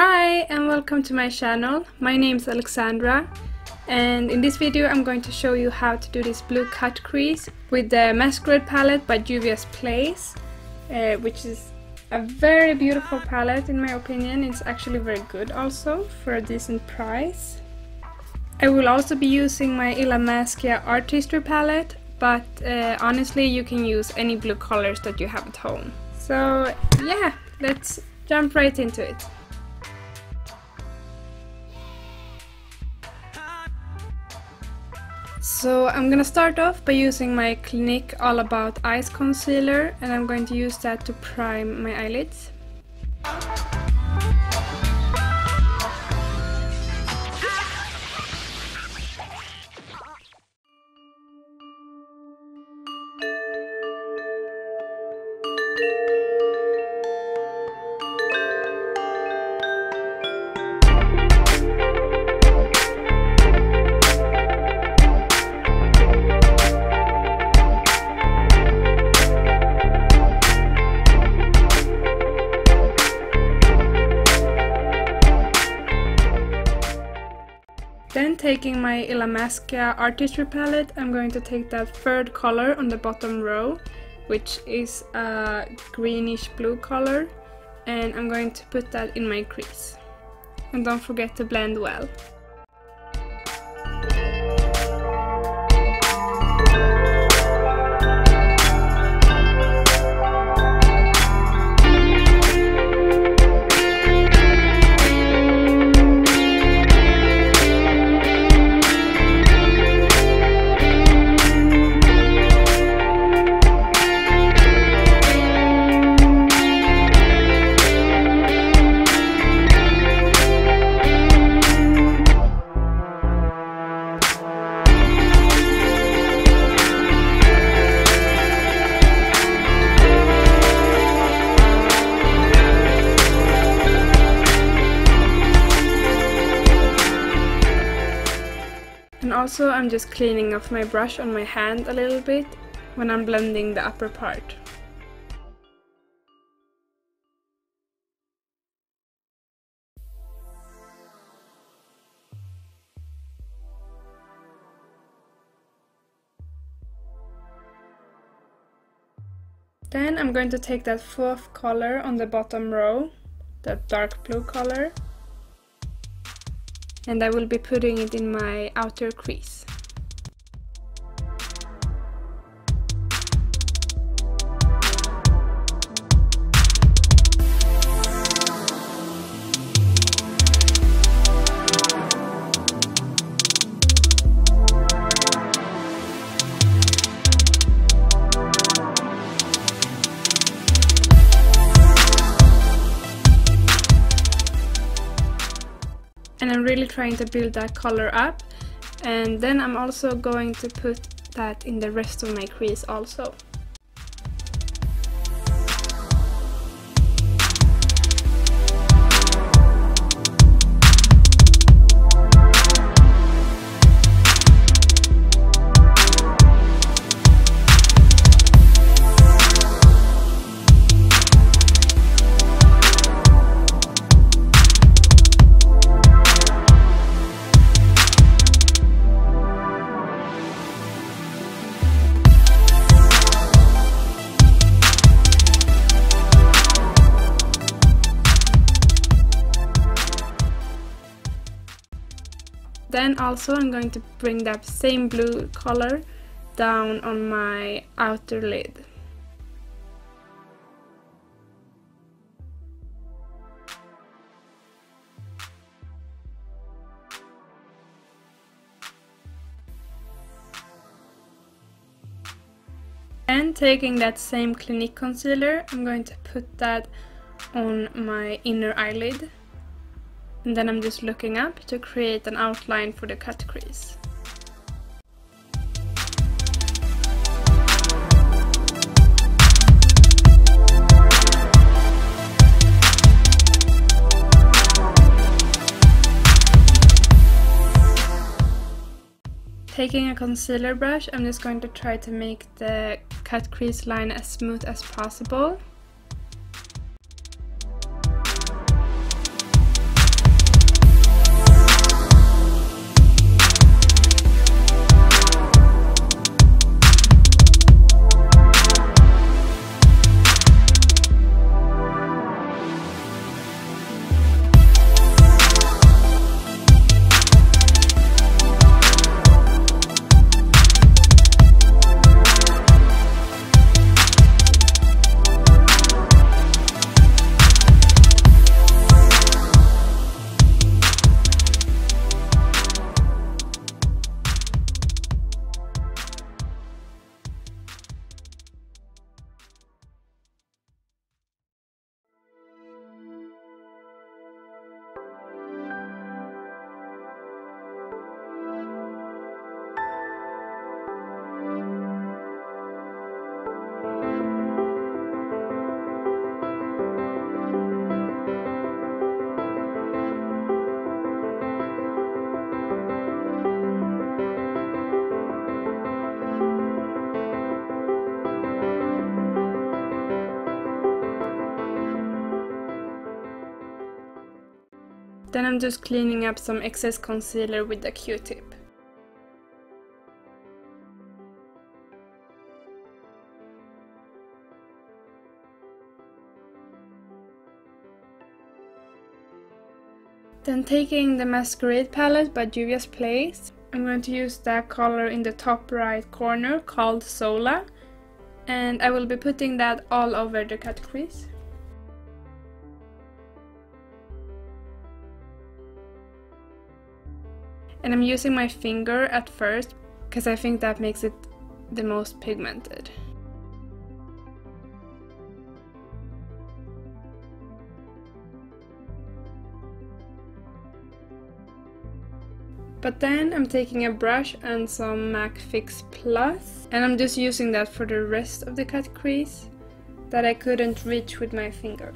Hi and welcome to my channel. My name is Alexandra and in this video I'm going to show you how to do this blue cut crease with the Masquerade palette by Juvia's Place uh, which is a very beautiful palette in my opinion. It's actually very good also for a decent price. I will also be using my Illamasqua Artistry palette but uh, honestly you can use any blue colors that you have at home. So yeah, let's jump right into it. So I'm gonna start off by using my Clinique All About Eyes Concealer and I'm going to use that to prime my eyelids. Then taking my Illamasqua Artistry palette, I'm going to take that third color on the bottom row, which is a greenish blue color, and I'm going to put that in my crease. And don't forget to blend well. Just cleaning off my brush on my hand a little bit when I'm blending the upper part. Then I'm going to take that fourth color on the bottom row, that dark blue color, and I will be putting it in my outer crease. Really trying to build that color up and then I'm also going to put that in the rest of my crease also. Also I'm going to bring that same blue color down on my outer lid. And taking that same Clinique concealer, I'm going to put that on my inner eyelid. And then I'm just looking up to create an outline for the cut crease. Taking a concealer brush, I'm just going to try to make the cut crease line as smooth as possible. Then I'm just cleaning up some excess concealer with the q-tip. Then taking the Masquerade palette by Juvia's Place, I'm going to use that color in the top right corner called Sola and I will be putting that all over the cut crease. And I'm using my finger at first because I think that makes it the most pigmented. But then I'm taking a brush and some MAC Fix Plus and I'm just using that for the rest of the cut crease that I couldn't reach with my finger.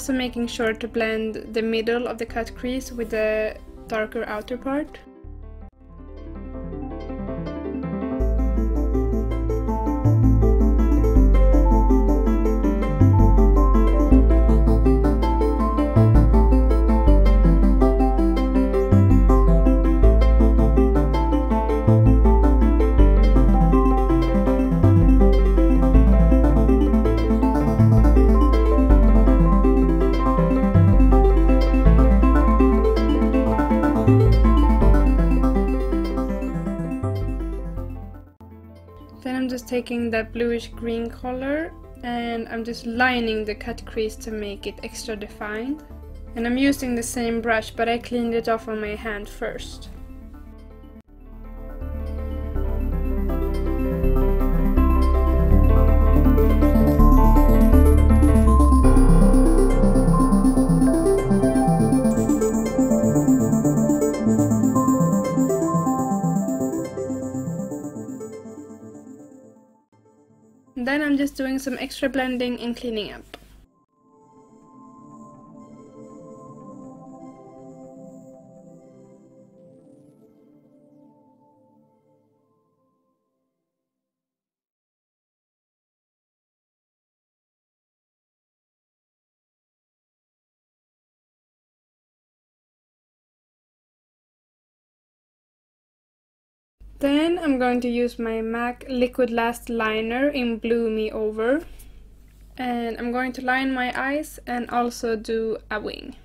Also making sure to blend the middle of the cut crease with the darker outer part. Taking that bluish green color and I'm just lining the cut crease to make it extra defined. And I'm using the same brush but I cleaned it off on my hand first. Just doing some extra blending and cleaning up. Then I'm going to use my MAC Liquid Last Liner in Blue Me Over. And I'm going to line my eyes and also do a wing.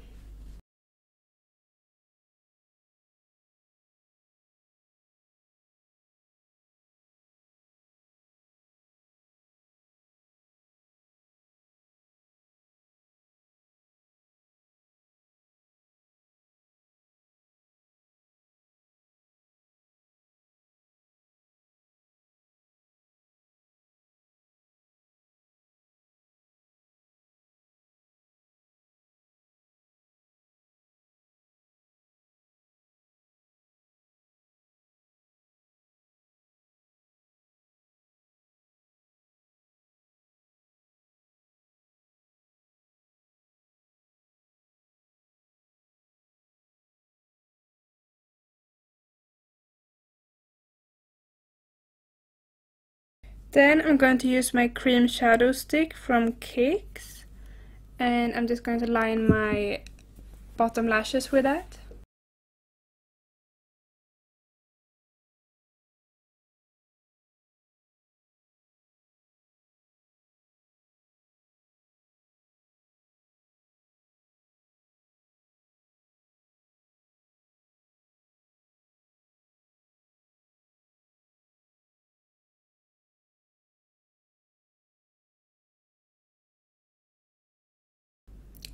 Then I'm going to use my cream shadow stick from Kicks and I'm just going to line my bottom lashes with that.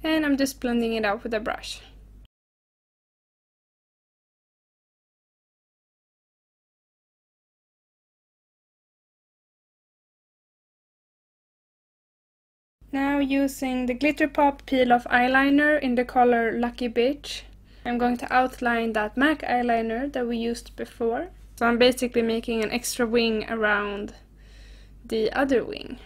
And I'm just blending it out with a brush. Now using the Glitter Pop Peel Off Eyeliner in the color Lucky Bitch, I'm going to outline that MAC eyeliner that we used before. So I'm basically making an extra wing around the other wing.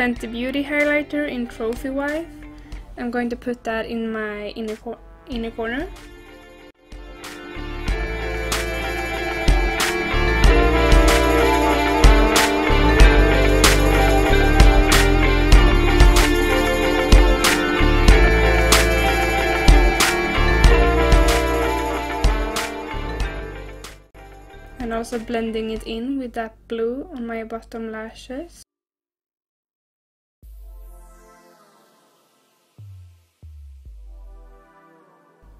Fenty Beauty highlighter in Trophy Wife. I'm going to put that in my inner, cor inner corner. and also blending it in with that blue on my bottom lashes.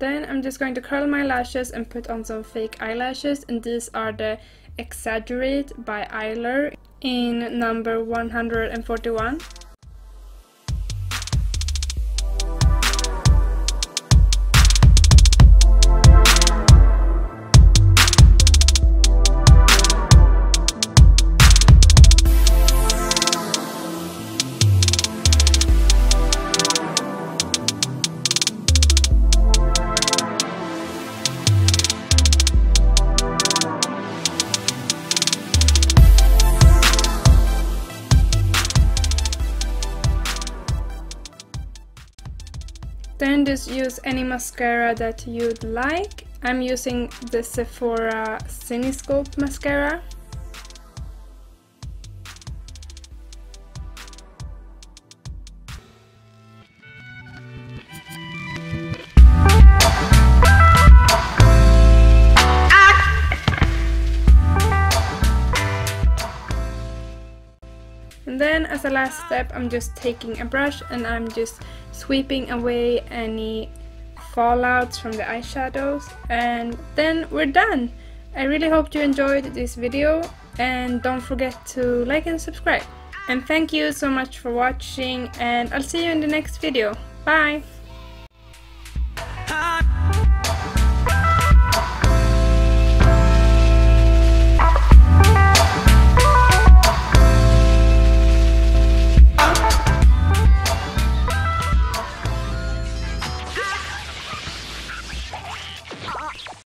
Then I'm just going to curl my lashes and put on some fake eyelashes and these are the Exaggerate by Eylure in number 141. Just use any mascara that you'd like. I'm using the Sephora Cinescope mascara. And then as a last step I'm just taking a brush and I'm just sweeping away any fallouts from the eyeshadows and then we're done. I really hope you enjoyed this video and don't forget to like and subscribe. And thank you so much for watching and I'll see you in the next video. Bye!